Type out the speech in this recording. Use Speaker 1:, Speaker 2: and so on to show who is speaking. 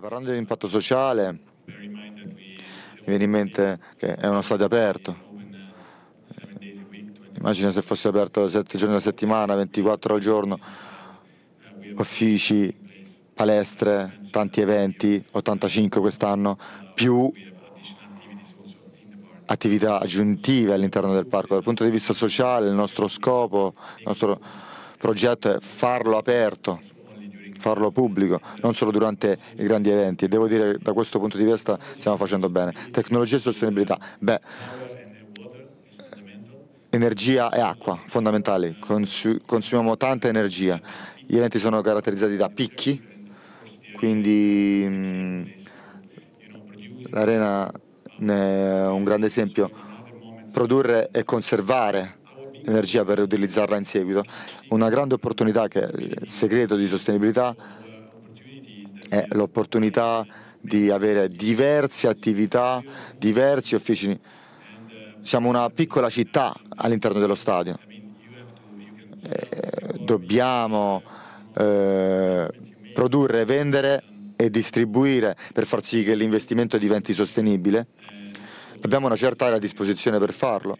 Speaker 1: Parlando di impatto sociale, mi viene in mente che è uno stadio aperto. Immagina se fosse aperto 7 giorni alla settimana, 24 al giorno, uffici, palestre, tanti eventi, 85 quest'anno, più attività aggiuntive all'interno del parco. Dal punto di vista sociale il nostro scopo, il nostro progetto è farlo aperto, farlo pubblico, non solo durante i grandi eventi. Devo dire che da questo punto di vista stiamo facendo bene. Tecnologia e sostenibilità. Beh, energia e acqua, fondamentali. consumiamo tanta energia. Gli eventi sono caratterizzati da picchi, quindi mh, l'arena è un grande esempio, produrre e conservare energia per riutilizzarla in seguito. Una grande opportunità che è il segreto di sostenibilità è l'opportunità di avere diverse attività, diversi uffici. Siamo una piccola città all'interno dello stadio. Eh, dobbiamo eh, produrre, vendere e distribuire per far sì che l'investimento diventi sostenibile. Abbiamo una certa area a disposizione per farlo